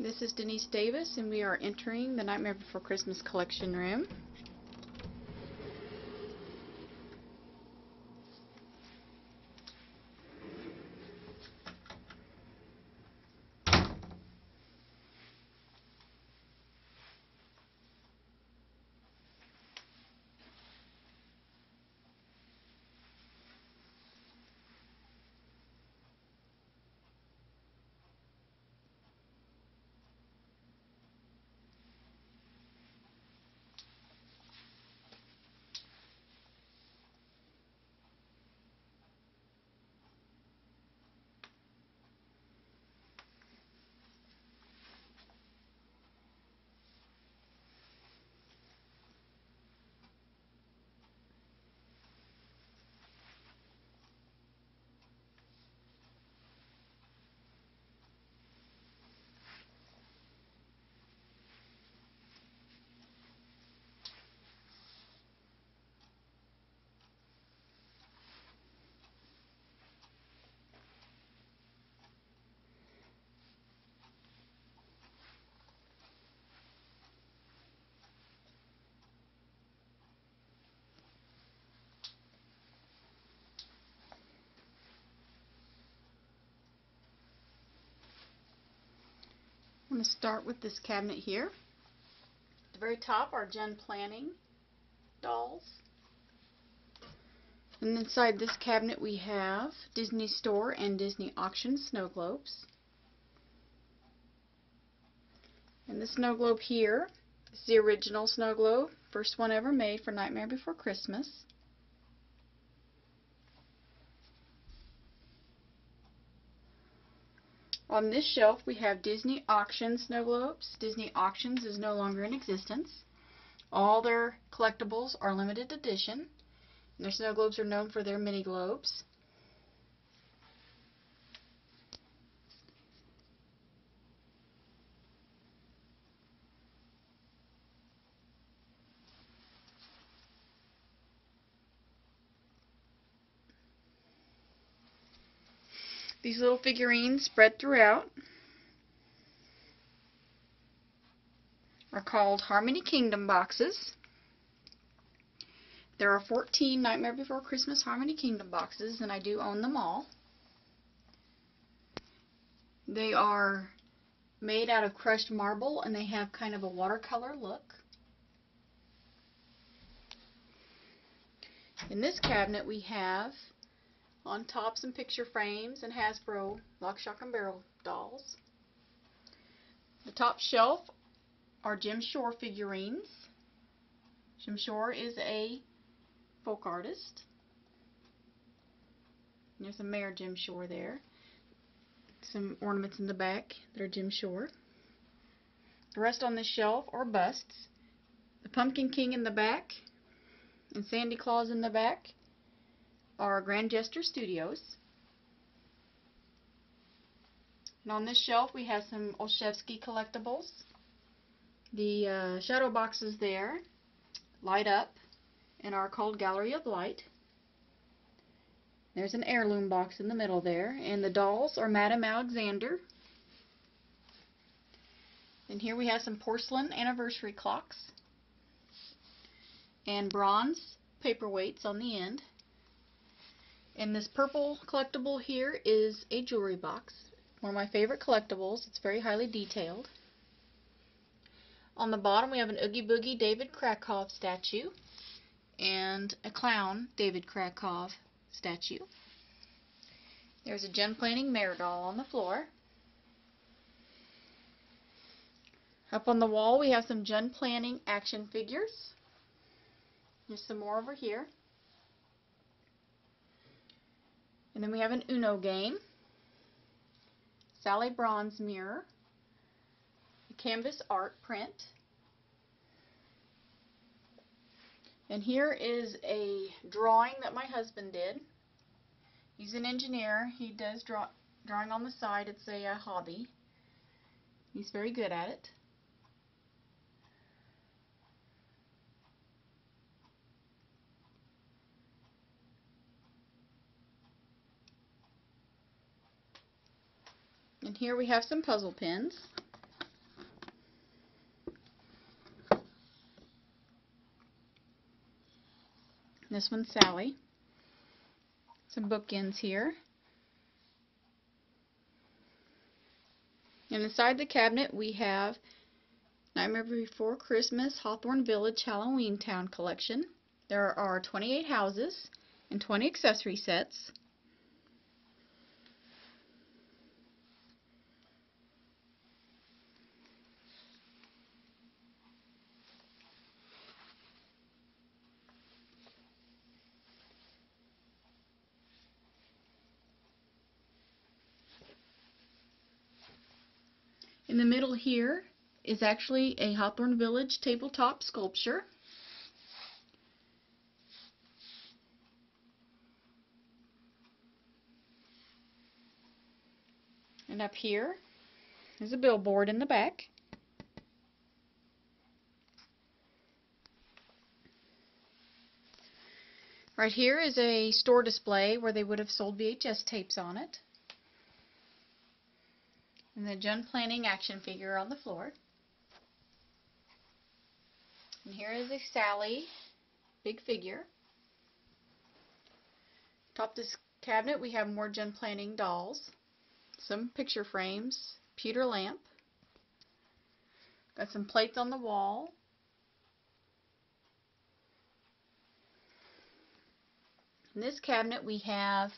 This is Denise Davis and we are entering the Nightmare Before Christmas collection room. Going to start with this cabinet here. At the very top are Jun Planning dolls. And inside this cabinet we have Disney Store and Disney Auction snow globes. And the snow globe here is the original snow globe, first one ever made for Nightmare Before Christmas. On this shelf we have Disney Auction snow globes. Disney Auctions is no longer in existence. All their collectibles are limited edition. Their snow globes are known for their mini globes. These little figurines spread throughout are called Harmony Kingdom boxes. There are 14 Nightmare Before Christmas Harmony Kingdom boxes, and I do own them all. They are made out of crushed marble, and they have kind of a watercolor look. In this cabinet we have on top some picture frames and Hasbro Lock, Shock, and Barrel dolls. The top shelf are Jim Shore figurines. Jim Shore is a folk artist. there's a Mayor Jim Shore there. Some ornaments in the back that are Jim Shore. The rest on the shelf are busts. The Pumpkin King in the back and Sandy Claus in the back are Grand Jester Studios. And on this shelf we have some Olszewski collectibles. The uh, shadow boxes there light up and are called Gallery of Light. There's an heirloom box in the middle there. And the dolls are Madame Alexander. And here we have some porcelain anniversary clocks. And bronze paperweights on the end. And this purple collectible here is a jewelry box. One of my favorite collectibles. It's very highly detailed. On the bottom we have an Oogie Boogie David Kracov statue and a clown David Kracov statue. There's a Jun Planning Mare doll on the floor. Up on the wall we have some Jun Planning action figures. There's some more over here. And then we have an Uno game, Sally Bronze mirror, a canvas art print, and here is a drawing that my husband did. He's an engineer. He does draw drawing on the side. It's a, a hobby. He's very good at it. And here we have some puzzle pins. This one's Sally. Some bookends here. And inside the cabinet we have Nightmare Before Christmas Hawthorne Village Halloween Town Collection. There are 28 houses and 20 accessory sets. In the middle here is actually a Hawthorne Village tabletop sculpture. And up here is a billboard in the back. Right here is a store display where they would have sold VHS tapes on it. And the Jun Planning action figure on the floor. And here is a Sally big figure. Top this cabinet we have more Jun Planning dolls, some picture frames, pewter lamp, got some plates on the wall, In this cabinet we have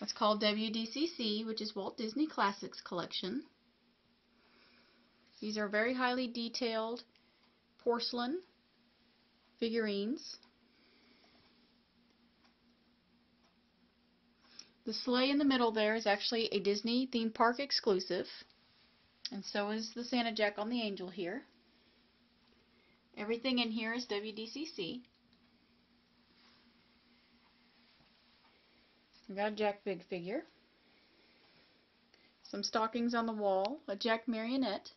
what's called WDCC, which is Walt Disney Classics Collection. These are very highly detailed porcelain figurines. The sleigh in the middle there is actually a Disney theme park exclusive, and so is the Santa Jack on the Angel here. Everything in here is WDCC. We got a Jack Big figure. Some stockings on the wall, a Jack marionette,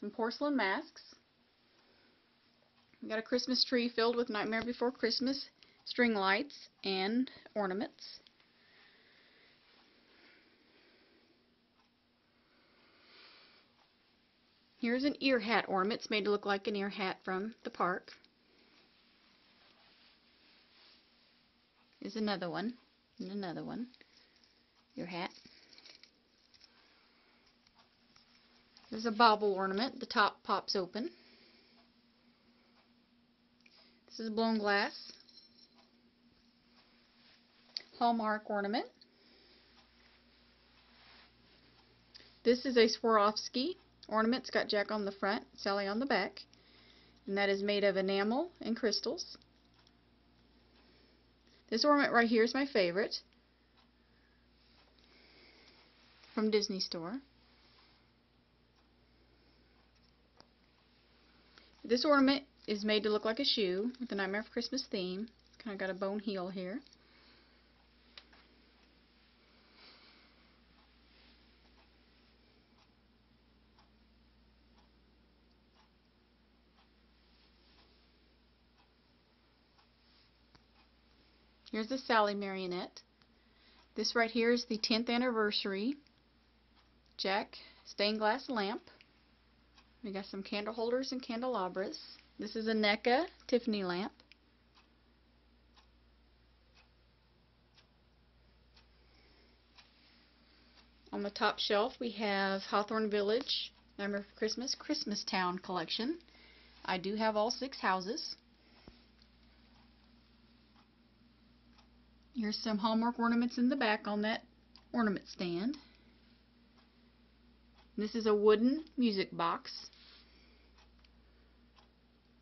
some porcelain masks. We got a Christmas tree filled with Nightmare Before Christmas string lights and ornaments. Here's an ear hat ornament. It's made to look like an ear hat from the park. Here's another one. And another one. Your hat. There's a bauble ornament. The top pops open. This is blown glass. Hallmark ornament. This is a Swarovski ornament. It's got Jack on the front, Sally on the back. And that is made of enamel and crystals. This ornament right here is my favorite from Disney Store. This ornament is made to look like a shoe with the Nightmare of Christmas theme. Kind of got a bone heel here. Here's the Sally marionette. This right here is the 10th anniversary Jack stained glass lamp. We got some candle holders and candelabras. This is a NECA Tiffany lamp. On the top shelf we have Hawthorne Village for Christmas Christmas Town collection. I do have all six houses. Here's some Hallmark ornaments in the back on that ornament stand. This is a wooden music box.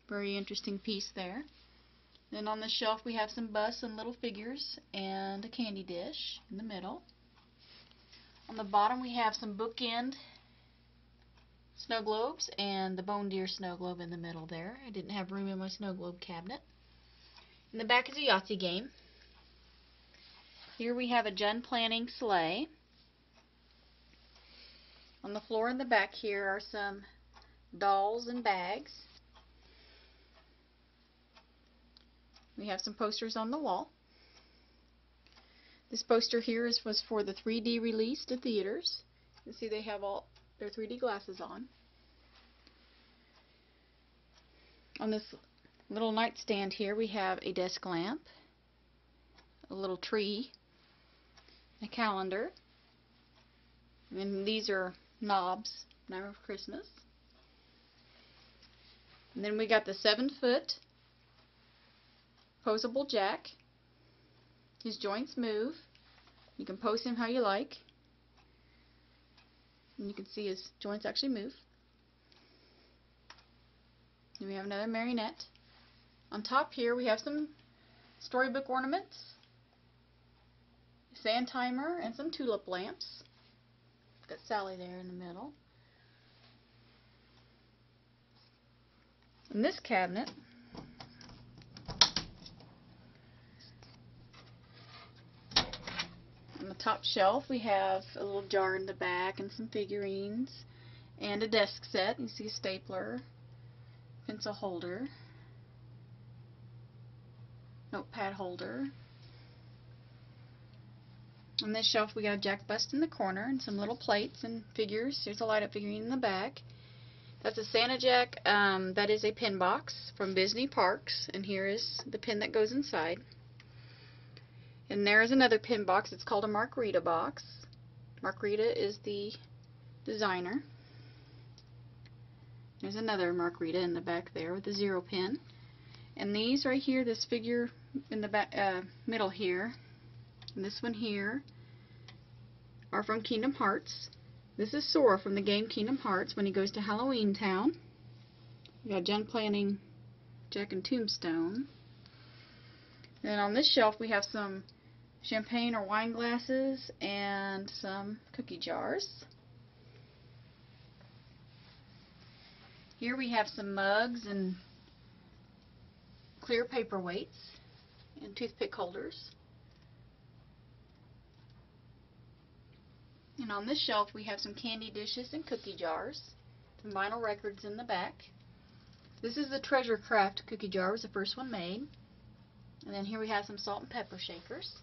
Very interesting piece there. Then on the shelf we have some busts and little figures and a candy dish in the middle. On the bottom we have some bookend snow globes and the bone deer snow globe in the middle there. I didn't have room in my snow globe cabinet. In the back is a Yahtzee game. Here we have a Jun Planning sleigh. On the floor in the back here are some dolls and bags. We have some posters on the wall. This poster here is was for the 3D release to theaters. You see they have all their 3D glasses on. On this little nightstand here we have a desk lamp, a little tree, a calendar, and these are knobs, Nightmare of Christmas. And then we got the seven foot posable jack. His joints move. You can pose him how you like. And you can see his joints actually move. Then we have another marionette. On top here we have some storybook ornaments, sand timer, and some tulip lamps. Got Sally there in the middle. In this cabinet, on the top shelf we have a little jar in the back and some figurines and a desk set. You see a stapler, pencil holder, notepad holder. On this shelf we got a Jack Bust in the corner and some little plates and figures. There's a light up figurine in the back. That's a Santa Jack. Um, that is a pin box from Disney Parks and here is the pin that goes inside. And there is another pin box. It's called a Margarita box. Margarita is the designer. There's another Margarita in the back there with the zero pin. And these right here, this figure in the back, uh, middle here, and this one here, are from Kingdom Hearts. This is Sora from the game Kingdom Hearts when he goes to Halloween Town. We got Jun Planning Jack and Tombstone. Then on this shelf we have some champagne or wine glasses and some cookie jars. Here we have some mugs and clear paperweights and toothpick holders. And on this shelf we have some candy dishes and cookie jars, some vinyl records in the back. This is the Treasure Craft cookie jar, was the first one made. And then here we have some salt and pepper shakers.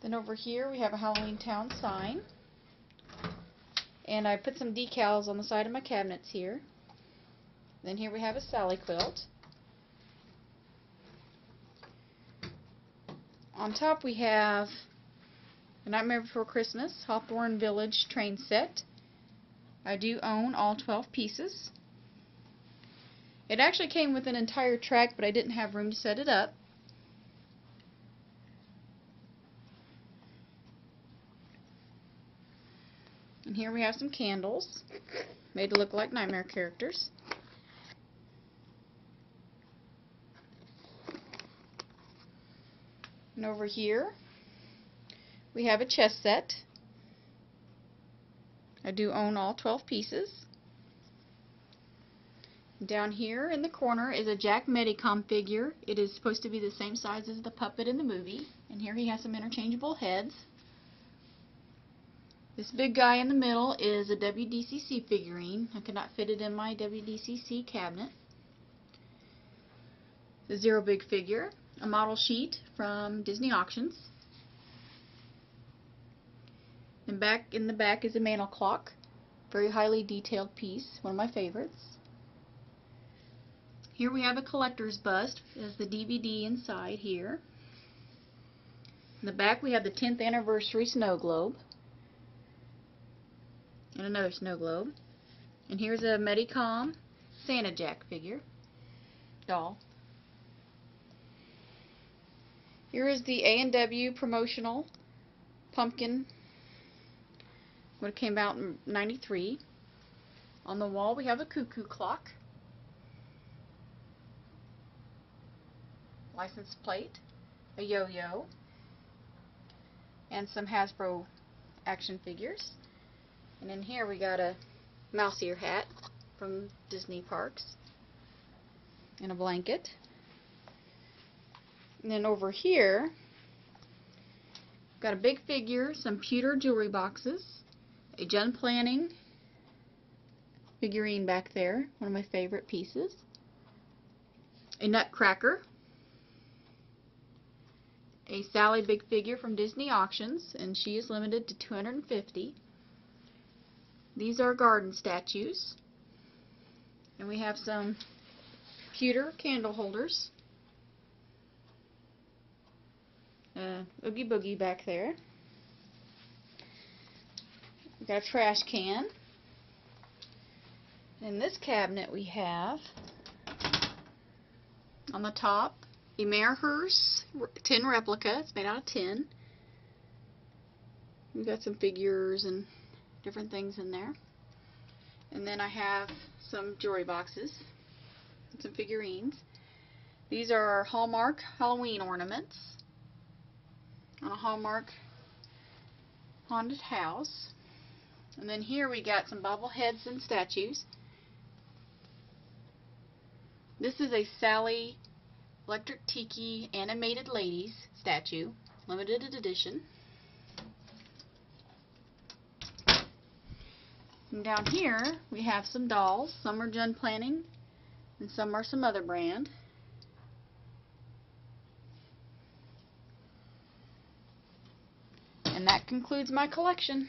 Then over here we have a Halloween Town sign. And I put some decals on the side of my cabinets here. Then here we have a Sally quilt. On top we have A Nightmare Before Christmas Hawthorne Village train set. I do own all 12 pieces. It actually came with an entire track, but I didn't have room to set it up. And here we have some candles, made to look like nightmare characters. And over here, we have a chess set. I do own all 12 pieces. Down here in the corner is a Jack Medicom figure. It is supposed to be the same size as the puppet in the movie. And here he has some interchangeable heads. This big guy in the middle is a WDCC figurine. I could not fit it in my WDCC cabinet. The Zero Big figure. A model sheet from Disney Auctions. And back in the back is a mantel clock. Very highly detailed piece. One of my favorites. Here we have a collector's bust. There's the DVD inside here. In the back we have the 10th anniversary snow globe. And another snow globe. And here's a Medicom Santa Jack figure. Doll. Here is the A&W promotional pumpkin. when it came out in 93. On the wall we have a cuckoo clock. license plate, a yo-yo, and some Hasbro action figures. And in here we got a mouse ear hat from Disney Parks and a blanket. And then over here, got a big figure, some pewter jewelry boxes, a Jun Planning figurine back there, one of my favorite pieces, a nutcracker, a Sally Big Figure from Disney Auctions, and she is limited to 250. These are garden statues. And we have some pewter candle holders. Uh, Oogie Boogie back there. We've got a trash can. In this cabinet we have on the top a Merhurst tin replica. It's made out of tin. We've got some figures and different things in there. And then I have some jewelry boxes and some figurines. These are our Hallmark Halloween ornaments on a Hallmark haunted house. And then here we got some bobbleheads and statues. This is a Sally Electric Tiki Animated Ladies statue, limited edition. And down here we have some dolls. Some are Jun Planning and some are some other brand. And that concludes my collection.